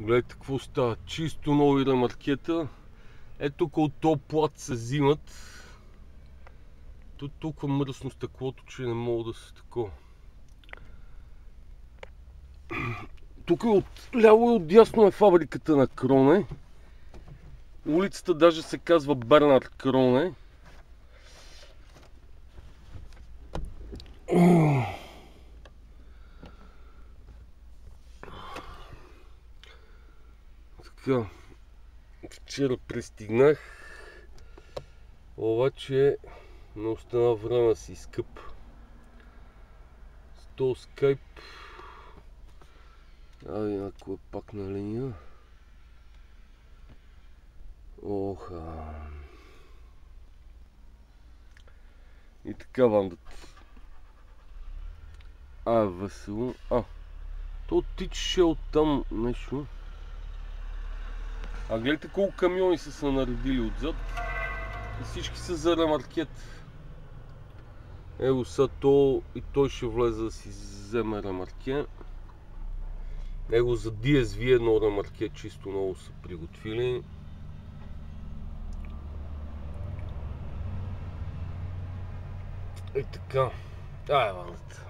Гледайте какво става. Чисто нови ремаркета. Ето тук от този плат се взимат. Тут толкова мръсно стъклото, че не мога да се такова. Тук от ляво и от дясно е фабриката на Кроне. Улицата даже се казва Бернард Кроне. Така, вчера пристигнах, обаче не остана време си скъп. С този скайп, Айде, ако е пак на линия. Оха. И така бандата. А, весело. А, то тичаше от там нещо. А гледайте колко камиони са се наредили отзад. И всички са за ремаркет. Ево са то и той ще влезе да си вземе ремарке. Него за DSV едно ремарке чисто много са приготвили. И така. Ай, ваната.